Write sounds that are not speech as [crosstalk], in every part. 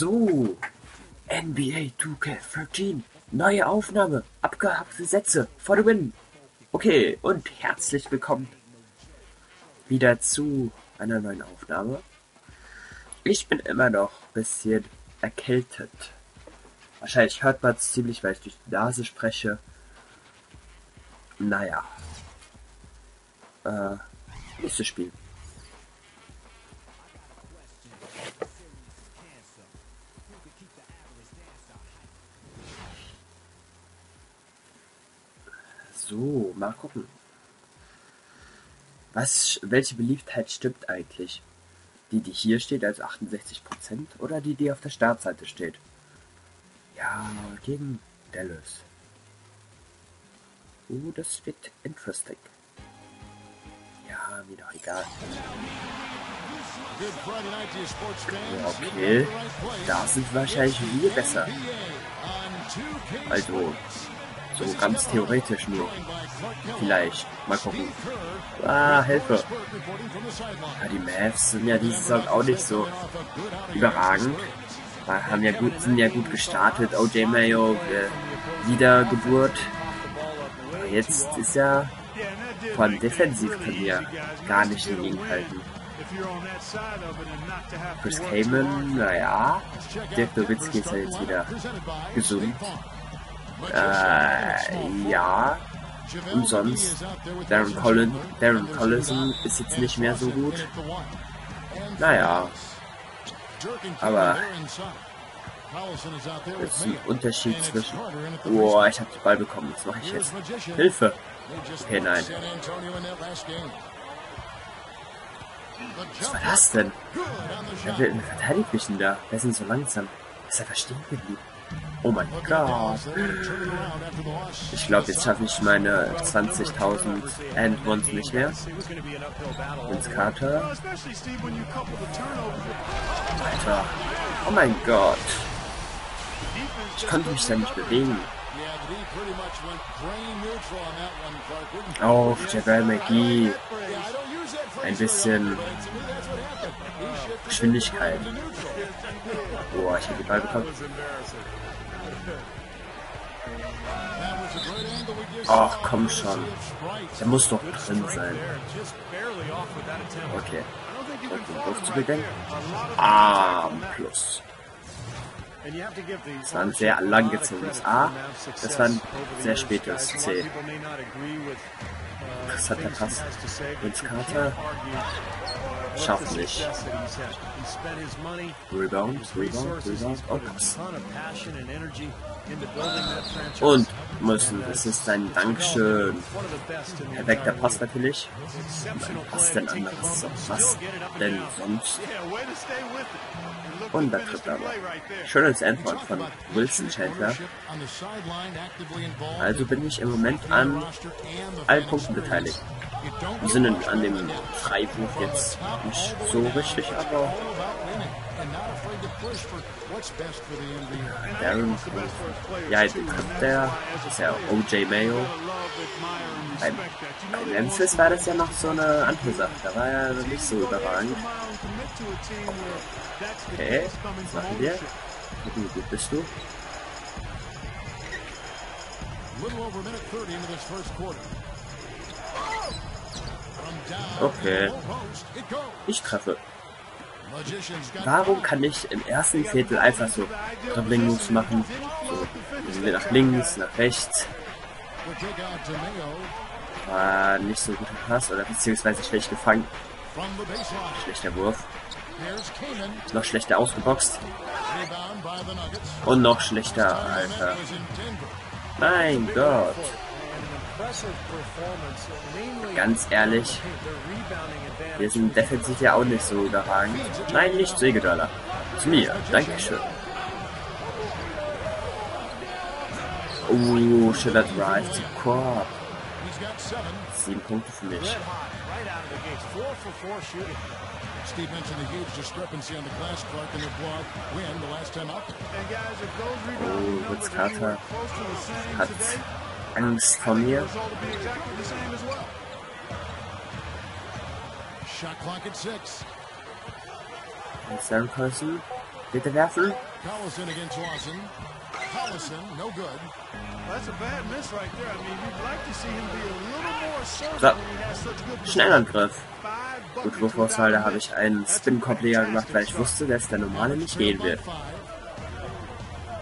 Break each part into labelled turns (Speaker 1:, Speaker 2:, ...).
Speaker 1: So, NBA 2K13, neue Aufnahme, abgehackte Sätze, for the win. Okay, und herzlich willkommen wieder zu einer neuen Aufnahme. Ich bin immer noch ein bisschen erkältet. Wahrscheinlich hört man es ziemlich, weil ich durch die Nase spreche. Naja. Äh, nächstes Spiel. So, mal gucken. Was, welche Beliebtheit stimmt eigentlich? Die, die hier steht als 68% oder die, die auf der Startseite steht? Ja, gegen Dallas. Uh, das wird interesting. Ja, mir doch egal. Okay, da sind wahrscheinlich wir besser. Also, so ganz theoretisch nur. Vielleicht. Mal gucken. Ah, Hilfe. Ja, die Mavs sind ja dieses Saison auch nicht so überragend. Haben ja gut, sind ja gut gestartet. OJ Mayo, äh, Wiedergeburt. Jetzt ist ja von defensiv können wir gar nicht gegenhalten. Chris Kamen, naja. Dirk Nowitzki ist ja jetzt wieder gesund. Äh, ja. Und sonst, Darren, Collin, Darren Collison ist jetzt nicht mehr so gut. Naja. Aber es ist ein Unterschied zwischen... Boah, ich habe den Ball bekommen. Was mache ich jetzt? Hilfe! Okay, nein. Was war das denn? Wer verteidigt mich denn da? Wer sind so langsam? Ist er verstehen geblieben? Oh mein Gott. Ich glaube, jetzt schaffe ich meine 20.000 End-Ones nicht mehr. Ins Carter. Alter. Oh mein Gott. Ich konnte mich da nicht bewegen. Oh, Javel McGee. Ein bisschen Geschwindigkeit. Boah, ich habe die Ball bekommen. Ach, komm schon. Der muss doch drin sein. Okay. Und den Wurf zu bedenken. Arm plus. Das war ein sehr langgezogenes A. Das war ein sehr spätes C. Das hat der Pass. Vince Carter schafft nicht. Rebound, Rebound, Rebound, oh Pass. Und müssen, das ist ein Dankeschön. Perfekter Pass natürlich. Was denn anderes? Was denn sonst? Und da trifft er aber. Schönes Antwort von Wilson Chandler. Also bin ich im Moment an allen Punkten beteiligt. Wir sind an dem Freiwurf jetzt nicht so richtig, aber Darren ja, der ist ja OJ Mayo. Bei, bei Memphis war das ja noch so eine andere Sache. Da war er nicht so überragend. Okay, was machen wir? Wie gut bist du? Okay. Ich treffe. Warum kann ich im ersten Viertel einfach so Dribbling-Moves machen? So, nach links, nach rechts. War nicht so guter Pass oder beziehungsweise schlecht gefangen. Schlechter Wurf. Noch schlechter ausgeboxt. Und noch schlechter, Alter. Mein Gott. Ganz ehrlich, wir sind defensiv ja auch nicht so überragend. Nein, nicht Sägedollar. Zu mir. Dankeschön. Oh, schöner Drive zu Korb. Sieben Punkte für mich. Steve mentioned the huge discrepancy on the glass Clark and the blog win the last time up. Oh, Witz Carter hat Angst vor mir. Sam Person. Bitte werfen.
Speaker 2: Collison against Lawson. Collison, no good. That's a bad miss right there. I mean, you'd like to see him be a little more assertive
Speaker 1: So.
Speaker 2: when he has such good
Speaker 1: Schnellangriff. Gut, Wurfauswahl, da habe ich einen Spin-Kopfleger gemacht, weil ich wusste, dass der normale nicht gehen wird.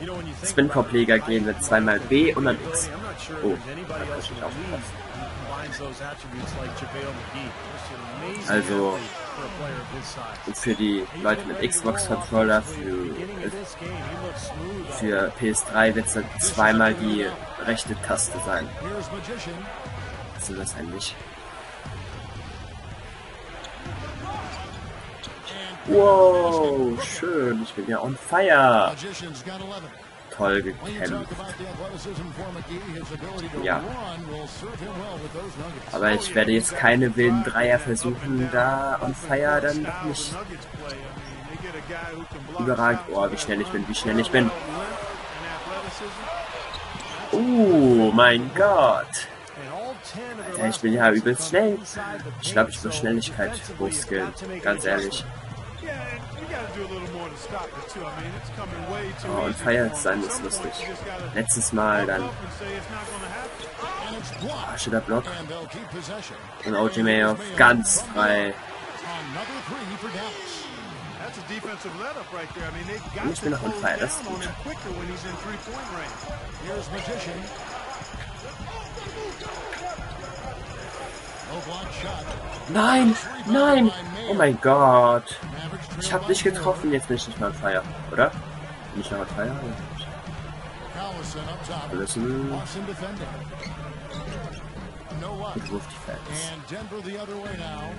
Speaker 2: Think
Speaker 1: Spin-Kopfleger gehen wird zweimal B und dann X.
Speaker 2: Sure
Speaker 1: Oh,
Speaker 2: there's anybody else in the league
Speaker 1: aufpassen.
Speaker 2: who combines those attributes like JaVale McGee. Just an amazing
Speaker 1: Also- für die Leute mit für,
Speaker 2: he looks smooth.
Speaker 1: für PS3 wird es dann zweimal die rechte Taste sein. Was ist das eigentlich? Wow, schön. Ich bin ja on fire.
Speaker 2: Magician's got 11.
Speaker 1: Toll
Speaker 2: When you talk
Speaker 1: gekämpft. Ja. Aber ich werde jetzt keine wilden Dreier versuchen, da on fire dann noch nicht überragend. Oh, wie schnell ich bin, wie schnell ich bin. Oh, mein Gott.
Speaker 2: And all 10 of the
Speaker 1: Alter, ich bin ja übelst schnell. Ich glaube, ich muss Schnelligkeit hochskillen. Ganz
Speaker 2: an
Speaker 1: ehrlich. Oh,
Speaker 2: for
Speaker 1: zu sein ist lustig. Letztes Mal dann. Asche der Block und OG Mayo ganz frei. Und ich bin noch on
Speaker 2: close
Speaker 1: fire, das ist gut. Nein, nein. Oh mein Gott. Ich hab dich getroffen, jetzt bin ich nicht mehr on fire, oder? Bin ich noch on fire? Listen.
Speaker 2: Now.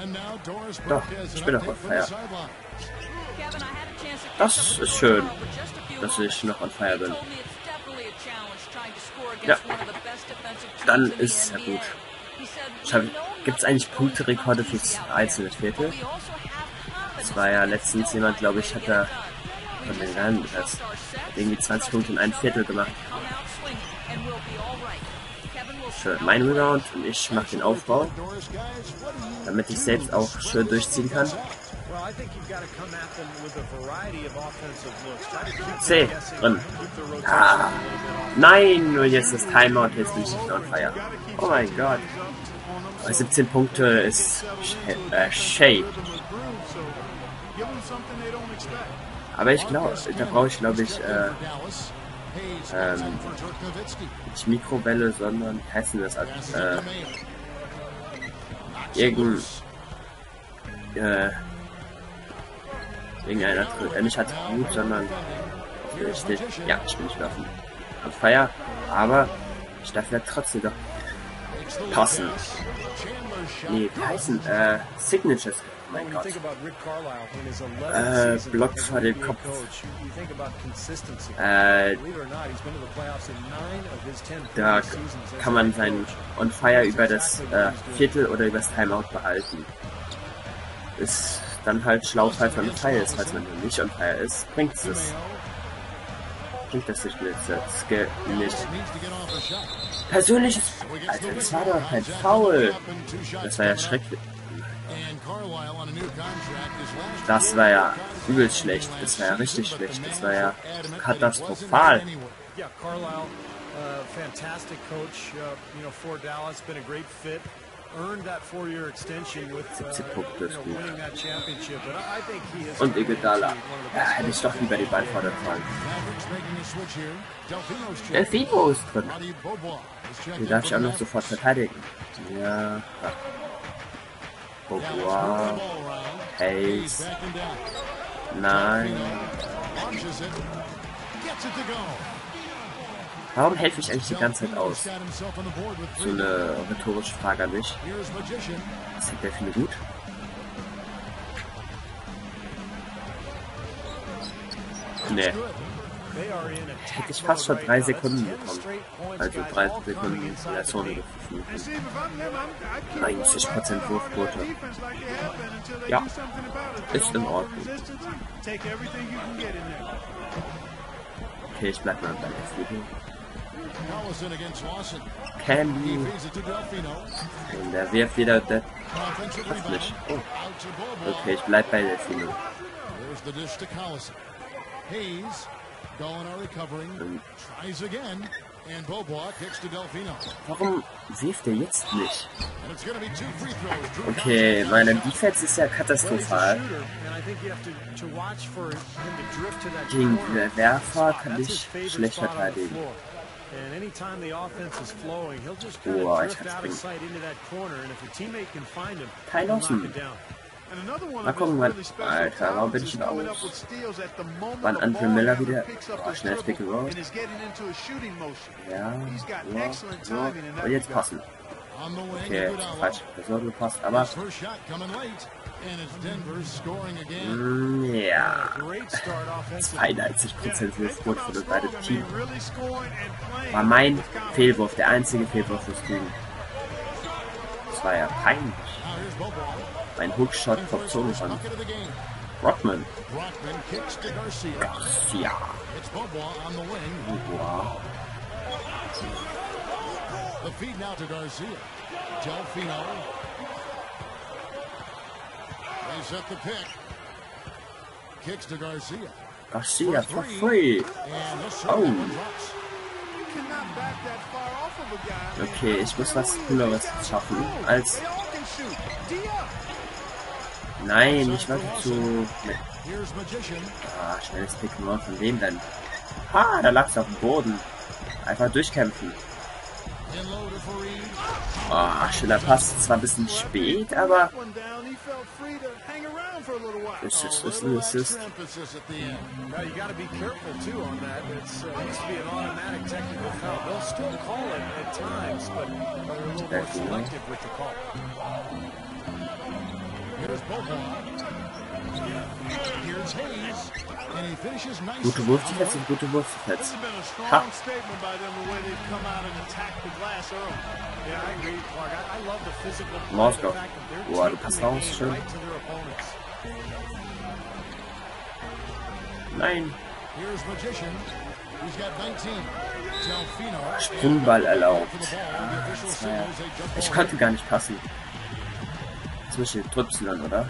Speaker 2: And now Doris
Speaker 1: Doch, ich bin noch on fire. Das ist schön, dass ich noch on fire bin. Ja. Dann ist es ja gut. Ich hab-
Speaker 3: "We know
Speaker 1: gibt's
Speaker 3: nothing's
Speaker 1: eigentlich Punkterekorde fürs einzelne Viertel?
Speaker 3: Confidence
Speaker 1: war ja letztens jemand, glaube ich, hat da von den
Speaker 3: our sets,
Speaker 1: irgendwie 20 Punkte in einem Viertel gemacht. Schön, mein. Rebound und ich mache den Aufbau, damit ich selbst auch schön durchziehen kann. C, drin. Ah, nein, nur jetzt das Timeout, jetzt bin ich nicht on fire. Oh mein Gott. Aber 17 Punkte ist äh, Shay. Aber ich glaube, da brauche ich glaube ich äh, Ähm, nicht Mikrowelle, sondern heißt das? Äh,
Speaker 2: to Mayo.
Speaker 1: irgend, äh, irgendeiner, Attribut- äh, nicht Attribut, sondern richtig, ja, ich bin nicht auf on fire, aber ich darf ja trotzdem doch passen. Nee, wie äh, Signatures, mein
Speaker 4: When you
Speaker 1: Gott.
Speaker 4: think about Rick Carlisle in his 11th
Speaker 1: Äh,
Speaker 4: season
Speaker 1: Block vor den
Speaker 4: NBA
Speaker 1: Kopf. Äh,
Speaker 4: Believe it or not, he's been to the playoffs in nine of his 10
Speaker 1: da kann man sein. On Fire über das äh, Viertel oder über das Timeout behalten. Ist dann halt schlau, falls man on Fire ist. Falls man nicht on Fire ist, bringt es. Bringt das nicht mit das Skill nicht. Persönliches. Alter, das war doch kein Foul. Das war ja schrecklich. Das war ja übel schlecht. Das war ja richtig schlecht. Das war ja katastrophal.
Speaker 4: Yeah, Carlisle, uh, fantastic coach, uh, you know, for Dallas, been a great fit. Earned that four-year extension with uh,
Speaker 1: 17 Punkte
Speaker 4: you
Speaker 1: ist
Speaker 4: know,
Speaker 1: gut.
Speaker 4: winning that championship. But I I think he has
Speaker 1: Und Iguodala. Ja, hätte ich doch lieber den Ball.
Speaker 2: Delfino's check.
Speaker 1: Delfino ist drin. Den darf ich auch noch sofort verteidigen. Ja.
Speaker 2: And down.
Speaker 1: Nein. Warum helfe ich eigentlich die ganze Zeit aus? So eine rhetorische Frage an mich.
Speaker 2: Magician.
Speaker 1: Ist der Delfine gut? Nee. Hätte ich fast schon drei Sekunden
Speaker 4: 10
Speaker 1: bekommen. Also drei Sekunden in der Zone
Speaker 2: keep
Speaker 1: 90% Wurfquote. Ja. Ist in Ordnung. Okay, ich bleib mal bei
Speaker 2: Lawson. He
Speaker 1: Candy.
Speaker 2: Delfino.
Speaker 1: Und der wirft wieder der Trifft nicht. Oh. Okay, ich bleib bei
Speaker 2: Collison. Hayes, Gallinari covering, tries again, and Bobois kicks to Delfino.
Speaker 1: Warum wirft er jetzt nicht? Okay, meine Defense ist ja katastrophal. Gegen Werfer kann ich schlecht verteidigen.
Speaker 4: And anytime the offense is flowing, he'll just kind
Speaker 1: Boah,
Speaker 4: of
Speaker 1: ich
Speaker 4: drift out of sight into that corner, and if a teammate can find him, he'll knock it down.
Speaker 1: Mal gucken, wann- Alter, warum bin ich denn aus? Wann
Speaker 2: the
Speaker 1: Andre
Speaker 2: ball
Speaker 1: Miller wieder? Oh, schnelles Pick and Roll. Ja, so, Und jetzt passen. Okay, falsch. Das sollte gepasst, aber mm, ja.
Speaker 4: Great start offensively.
Speaker 1: 82% Wurfquote für das beide Team. War mein. Fehlwurf, der einzige Fehlwurf fürs Team. Das war ja peinlich. Mein Hookshot kommt so
Speaker 2: the game.
Speaker 1: Rodman.
Speaker 2: Brockman kicks to Garcia.
Speaker 1: Garcia.
Speaker 2: It's Bobois on the wing.
Speaker 1: Wow.
Speaker 2: The feed now to Garcia. Delfino. They set the pick. Kicks to Garcia.
Speaker 1: Garcia for free. Oh. Okay, ich muss was Cooleres schaffen als... Nein, ich wollte zu... Ah, schnelles Pick and Roll von wem denn? Ha, da lag's auf dem Boden. Einfach durchkämpfen. Ah, schöner Pass. Zwar ein bisschen spät, aber...
Speaker 2: One down. He felt free to hang
Speaker 1: Gute Wurfdefense und gute
Speaker 2: strong
Speaker 1: Ha. Moskau. Boah, du passt raus, schön. Nein.
Speaker 2: Here's Magician. He's got 19. Delfino.
Speaker 1: Sprungball erlaubt.
Speaker 2: For the ball. The official
Speaker 1: Das war ja...
Speaker 2: signals a jump
Speaker 1: Ich konnte gar nicht passen. Zwischen Y, oder?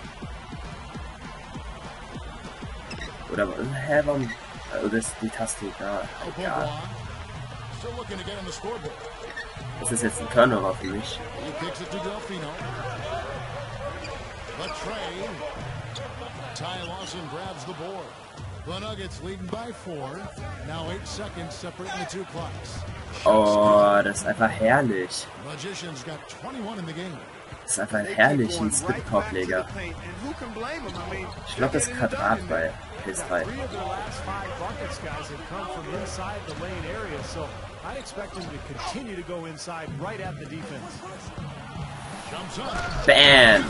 Speaker 1: Oder, hä, warum? Oder ist die Taste egal?
Speaker 2: The scoreboard.
Speaker 1: das ist jetzt ein Turnover für mich.
Speaker 2: Ty Lawson grabs the board. The Nuggets leading by four. Now eight seconds separating the two clocks.
Speaker 1: Oh, das ist einfach herrlich.
Speaker 2: Magician's got 21 in the game.
Speaker 1: Das ist einfach herrlich, ein Split-Korbleger. Ich glaube, das Quadrat bei PS3.
Speaker 4: Three of their last five buckets, guys, have come from inside the lane area, so I'd expect them to continue to go inside right at the defense.
Speaker 2: Jumps up.
Speaker 1: Bam!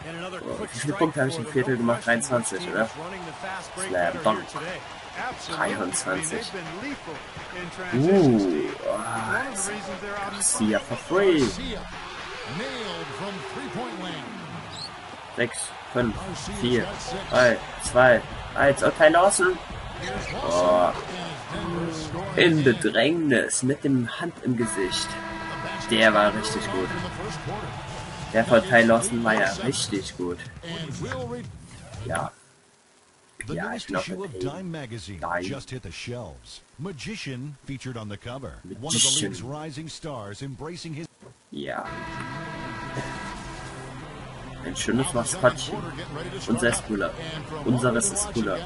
Speaker 4: Quick
Speaker 1: wie viele Punkte habe ich im Viertel gemacht?
Speaker 4: professional
Speaker 1: 23,
Speaker 4: team
Speaker 1: oder? Slam dunk.
Speaker 4: here today.
Speaker 1: 23.
Speaker 2: Uh,
Speaker 1: oh, Garcia for free.
Speaker 2: Garcia nailed from three-point land.
Speaker 1: 6, 5, 4, 3, 2, 1. Und Ty Lawson Oh. In. Bedrängnis mit dem Hand im Gesicht. Der war richtig gut. Der Ty Lawson war ja richtig gut. Ja.
Speaker 5: The
Speaker 1: Ja, ich
Speaker 5: newest
Speaker 1: glaube,
Speaker 5: issue of Dime magazine
Speaker 1: Dime.
Speaker 5: just hit the shelves. Magician featured on the cover. One of the
Speaker 1: Magician.
Speaker 5: league's rising stars embracing his
Speaker 1: Ja. Ein schönes Maskottchen. Unser ist cooler. Unseres ist cooler.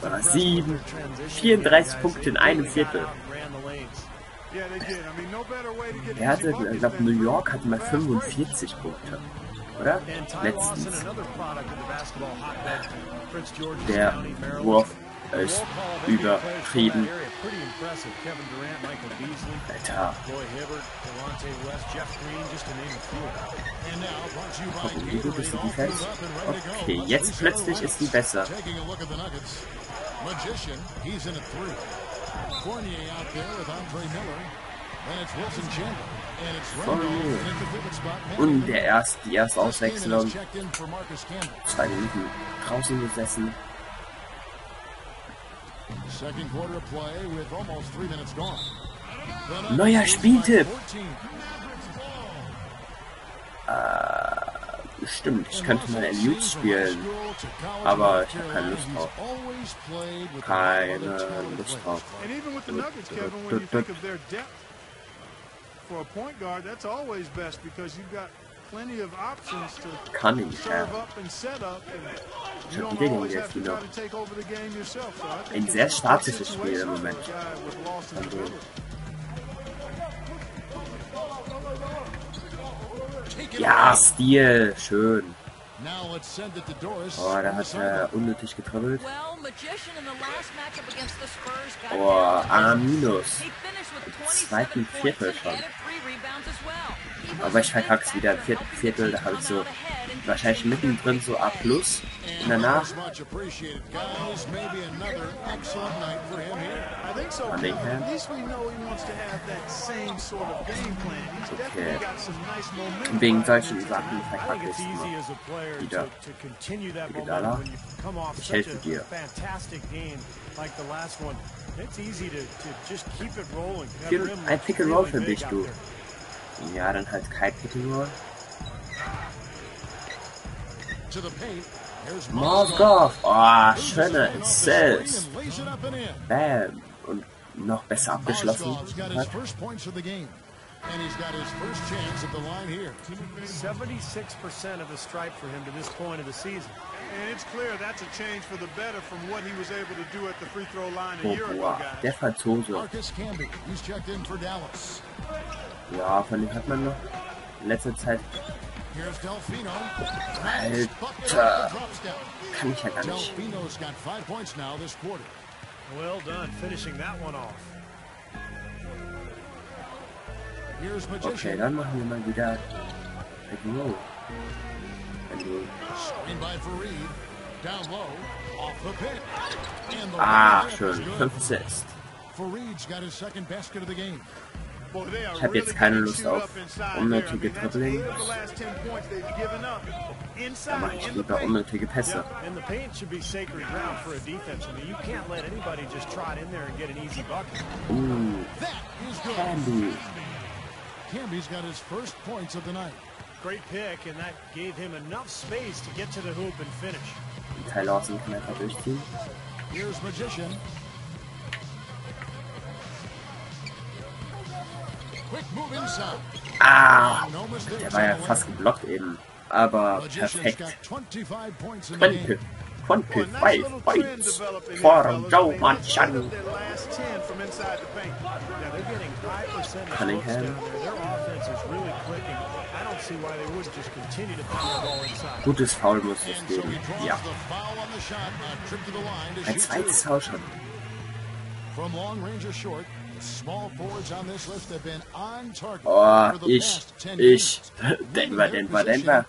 Speaker 1: War 7, 34 Punkte in einem Viertel. Er hatte, glaube, New
Speaker 2: to
Speaker 1: York hatte mal 45 Punkte. Oder?
Speaker 4: And Ty Lawson,
Speaker 1: Letztens.
Speaker 4: another product of the basketball hotbed, Prince George's
Speaker 1: Der. Wurf ist übertrieben. Alter.
Speaker 4: A
Speaker 1: Gucken, wie gut ist die Defense? Okay, jetzt plötzlich ist die besser.
Speaker 2: A. Magician, he's in at three. Fournier out there with Andre Miller.
Speaker 1: Fournier. Und der erst, die erste
Speaker 2: Kastanen
Speaker 1: Auswechslung.
Speaker 2: has checked in for Marcus Campbell.
Speaker 1: Zwei Minuten draußen gesessen.
Speaker 2: Second quarter of play with almost three minutes gone. The Nuggets
Speaker 1: Neuer Spieltipp.
Speaker 2: 14.
Speaker 1: Stimmt, ich könnte mal in Youth spielen, aber ich habe keine Lust drauf. Keine Lust drauf.
Speaker 2: And even with the Nuggets, Kevin, when you think of their depth for a point guard, that's always best because you've got plenty of options to
Speaker 1: Cunningham.
Speaker 2: serve up and set up, and
Speaker 1: Ich die Dinge
Speaker 2: always have
Speaker 1: jetzt wieder. Ein sehr statisches Spiel im Moment. Also, ja, Stil, schön. Oh, da hat er unnötig getribbelt. Oh,
Speaker 3: down.
Speaker 1: A minus.
Speaker 3: He finished with
Speaker 1: Im
Speaker 3: 27
Speaker 1: zweiten Viertel schon. Aber ich
Speaker 3: a big
Speaker 1: verkack's wieder im vierten Viertel, da habe ich so wahrscheinlich mittendrin so A+. plus Und
Speaker 2: And
Speaker 1: danach
Speaker 2: very much appreciated, guys. Maybe another excellent night for him here. I think so. At least we know he wants to have that same sort of game plan. He's definitely got some nice momentum.
Speaker 1: wegen
Speaker 2: behind
Speaker 1: solchen
Speaker 2: him.
Speaker 1: Sachen
Speaker 4: I think it's easy
Speaker 1: immer.
Speaker 4: as a player
Speaker 1: Wieder.
Speaker 4: to, to continue that
Speaker 1: Iguodala.
Speaker 4: momentum when you come off
Speaker 1: Ich
Speaker 4: such
Speaker 1: helfe
Speaker 4: a
Speaker 1: dir.
Speaker 4: fantastic game like the last one. It's easy to, to just keep it rolling. That
Speaker 1: Viel-
Speaker 4: rim
Speaker 1: ein Pick and Roll für
Speaker 4: big
Speaker 1: dich,
Speaker 4: out
Speaker 1: du.
Speaker 4: there.
Speaker 1: Ja, dann halt kein Pick and Roll.
Speaker 2: To the paint.
Speaker 1: Moskov. Oh, schöne
Speaker 2: up and in.
Speaker 1: Bam. Und noch besser abgeschlossen.
Speaker 2: Game. And he's got his first chance at the line here.
Speaker 4: 76% of the stripe for him to this point of the season.
Speaker 2: And it's clear that's a change for the better from what he was able to do at the free throw line a year ago,
Speaker 1: Boah, der
Speaker 2: guys. Marcus Camby, he's checked in for Dallas.
Speaker 1: Ja, von dem hat man noch in letzter Zeit.
Speaker 2: Here's Delfino.
Speaker 1: Alter.
Speaker 2: Drop step.
Speaker 1: Kann ich ja gar nicht.
Speaker 2: Delfino's got five points now this quarter.
Speaker 4: Well done, finishing that one off.
Speaker 2: Here's
Speaker 1: Okay,
Speaker 2: Magician.
Speaker 1: dann machen wir mal wieder Pick and Roll.
Speaker 2: Screen by Fareed. Down low. Off the pick. And the
Speaker 1: Ah,
Speaker 2: layup
Speaker 1: schön.
Speaker 2: is good. [laughs]
Speaker 1: 5 Assists.
Speaker 2: Fareed's got his second basket of the game.
Speaker 1: Ich habe jetzt keine Lust auf unnötige Dribbling. Da mache ich lieber unnötige Pässe.
Speaker 4: And the paint should be sacred ground for a defense. I mean, you can't let anybody just trot in there and get an easy bucket.
Speaker 1: Uh,
Speaker 2: That is good.
Speaker 1: Candy.
Speaker 2: Camby's got his first points of the night.
Speaker 4: Great pick, and that gave him enough space to get to the hoop and finish.
Speaker 1: Und Ty Lawson kann einfach durchziehen.
Speaker 2: Here's Magician.
Speaker 1: Ah, der war ja fast geblockt eben. Aber perfekt.
Speaker 2: got 25 points in the
Speaker 1: Quante,
Speaker 2: game.
Speaker 1: Quante, 5 points for Joe
Speaker 4: percentage
Speaker 1: Cunningham. Gutes Foul muss es geben. Ja, ein zweites. Foul schon.
Speaker 2: From long range or short,
Speaker 1: Oh, ich,
Speaker 2: past 10
Speaker 1: ich. Denver, Denver, Denver.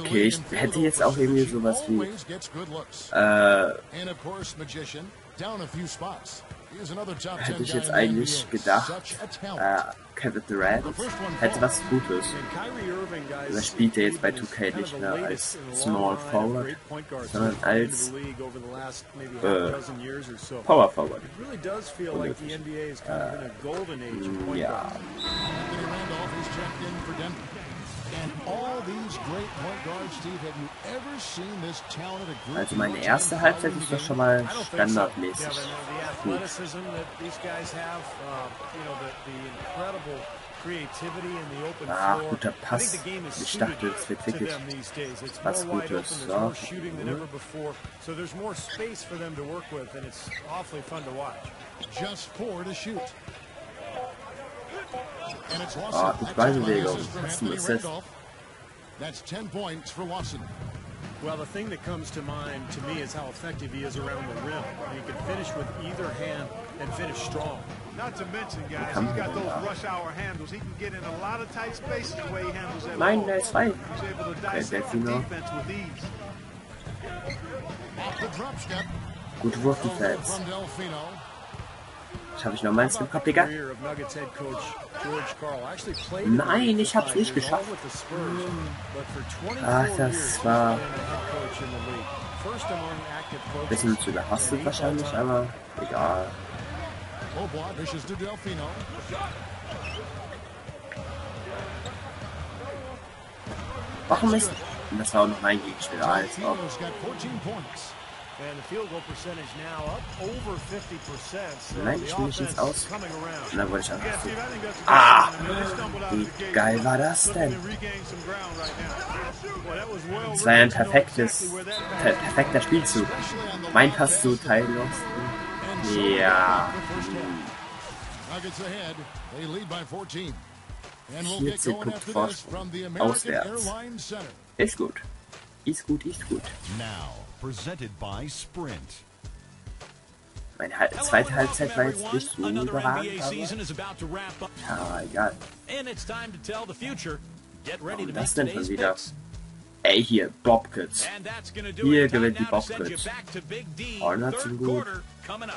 Speaker 1: Okay, ich hätte jetzt auch irgendwie sowas wie. Äh,
Speaker 2: And of course, Magician down a few spots. He is another top 10
Speaker 1: hätte ich jetzt eigentlich gedacht, äh, Kevin Durant hätte was Gutes.
Speaker 4: Guys,
Speaker 1: Er spielt ja jetzt bei
Speaker 4: is
Speaker 1: 2K
Speaker 4: kind of
Speaker 1: nicht mehr als Small Forward, sondern als äh. Power Forward.
Speaker 4: Of point
Speaker 1: Ja, also meine erste Halbzeit ist doch schon mal standardmäßig gut.
Speaker 4: athleticism that these guys have, you know, the, the incredible creativity in the open
Speaker 1: Ah, guter
Speaker 4: I
Speaker 1: Pass.
Speaker 4: think the game is
Speaker 1: Ich dachte, es wird wirklich was
Speaker 4: more wide open,
Speaker 1: Gutes.
Speaker 4: there's
Speaker 1: Ja.
Speaker 4: more shooting than ever before. So there's more space for them to work with, and it's awfully fun to watch.
Speaker 2: Just four to shoot. And it's Lawson.
Speaker 1: Ah, Ballbewegung.
Speaker 2: assist from
Speaker 1: Das ist ein Assist.
Speaker 2: That's 10 points for Lawson.
Speaker 4: Well, the thing that comes to mind to me is how effective he is around the rim. And he can finish with either hand and finish strong.
Speaker 2: Not to mention, guys, he's got those rush hour handles. He can get in a lot of tight spaces the way he handles that
Speaker 1: Nein,
Speaker 2: ball.
Speaker 1: der ist.
Speaker 2: He's able to dissect the
Speaker 1: Delfino.
Speaker 2: defense with ease. Off the drop step.
Speaker 1: Gute Wurfdefense.
Speaker 2: From Delfino.
Speaker 1: Schaffe ich noch meins im Kopf, Digga? Nein, ich hab's nicht geschafft.
Speaker 4: with the Spurs, but for 24
Speaker 1: Ach,
Speaker 4: years
Speaker 1: das
Speaker 4: he's
Speaker 1: war bisschen zu überhastet wahrscheinlich, aber egal. Warum ist... Das war auch noch mein Gegenspieler. Also,
Speaker 2: Latinos got 14 points.
Speaker 4: And the field goal percentage now up over 50%. So
Speaker 1: Nein,
Speaker 4: the
Speaker 1: ich nicht ins
Speaker 4: offense
Speaker 1: Aus. dann wollte ich einfach so.
Speaker 6: Steve, I think that's a good
Speaker 1: Ah! Wie geil war das denn? Das war ja ein perfektes, per perfekter Spielzug. Mein Pass zu Tylos. Ja.
Speaker 2: Nuggets ahead. They lead by 14. And we'll get
Speaker 1: 14
Speaker 2: going
Speaker 1: Punkte
Speaker 2: after this
Speaker 1: Vorsprung. Auswärts. Ist gut. Ist gut, ist gut.
Speaker 5: Now, presented by Sprint.
Speaker 1: Meine Hal zweite Halbzeit war jetzt nicht so überragend, aber... Ja, egal. Warum das denn schon wieder? Ey, hier, Bobcats. Hier gewinnt die Bobcats.
Speaker 7: Third
Speaker 1: sind gut.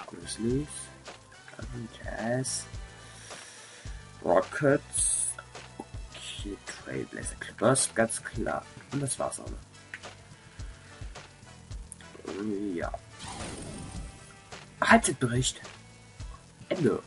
Speaker 1: Grizzlies. Jazz. Rockets. Okay, Trailblazer Clippers, ganz klar. Und das war's auch noch. Ja. Halbzeitbericht. Ende.